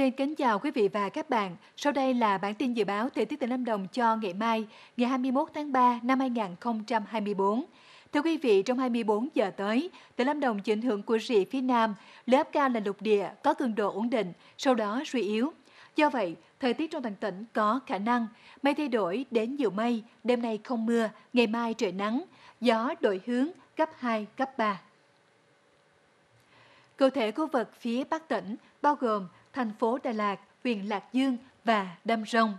Xin kính chào quý vị và các bạn. Sau đây là bản tin dự báo thời tiết tỉnh Lâm Đồng cho ngày mai, ngày 21 tháng 3 năm 2024. Thưa quý vị, trong 24 giờ tới, tỉnh Lâm Đồng chịu ảnh hưởng của rìa phía Nam, lớp cao là lục địa có cường độ ổn định, sau đó suy yếu. Do vậy, thời tiết trong toàn tỉnh có khả năng mây thay đổi đến nhiều mây, đêm nay không mưa, ngày mai trời nắng, gió đổi hướng cấp 2, cấp 3. Cụ thể khu vực phía Bắc tỉnh bao gồm thành phố Đà Lạt, huyện Lạc Dương và Đam Rông.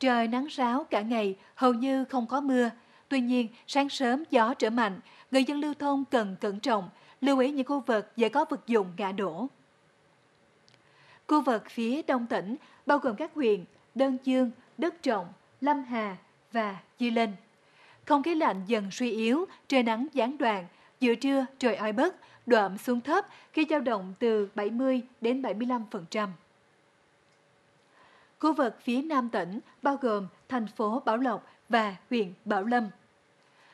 Trời nắng ráo cả ngày, hầu như không có mưa. Tuy nhiên, sáng sớm gió trở mạnh, người dân lưu thông cần cẩn trọng, lưu ý những khu vực dễ có vật dụng ngã đổ. Khu vực phía đông tỉnh bao gồm các huyện Đơn Dương, Đức Trọng, Lâm Hà và Di Linh. Không khí lạnh dần suy yếu, trời nắng gián đoạn, giữa trưa trời oi bức, đoạn xuống thấp khi dao động từ 70 đến 75%. Khu vực phía Nam tỉnh bao gồm thành phố Bảo Lộc và huyện Bảo Lâm.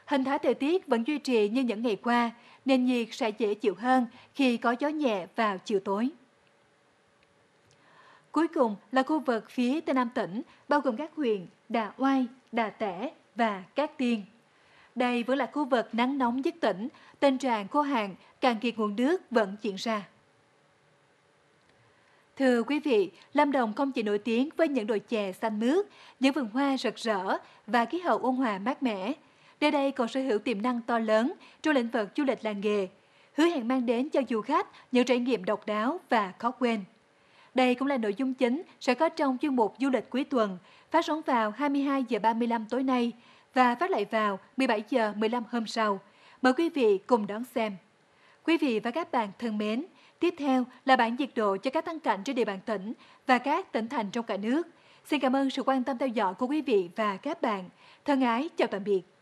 Hình thái thời tiết vẫn duy trì như những ngày qua, nền nhiệt sẽ dễ chịu hơn khi có gió nhẹ vào chiều tối. Cuối cùng là khu vực phía Tây Nam tỉnh, bao gồm các huyện Đà Oai, Đà Tẻ và Cát Tiên. Đây vẫn là khu vực nắng nóng nhất tỉnh, tình trạng khô hạn, cạn kiệt nguồn nước vẫn diễn ra. Thưa quý vị, Lâm Đồng không chỉ nổi tiếng với những đồi chè xanh mướt, những vườn hoa rực rỡ và khí hậu ôn hòa mát mẻ. Nơi đây còn sở hữu tiềm năng to lớn trong lĩnh vực du lịch làng nghề, hứa hẹn mang đến cho du khách những trải nghiệm độc đáo và khó quên. Đây cũng là nội dung chính sẽ có trong chuyên mục du lịch cuối tuần, phát sóng vào 22 giờ 35 tối nay và phát lại vào 17 giờ 15 hôm sau. Mời quý vị cùng đón xem. Quý vị và các bạn thân mến, tiếp theo là bản nhiệt độ cho các tăng cảnh trên địa bàn tỉnh và các tỉnh thành trong cả nước. Xin cảm ơn sự quan tâm theo dõi của quý vị và các bạn. Thân ái, chào tạm biệt.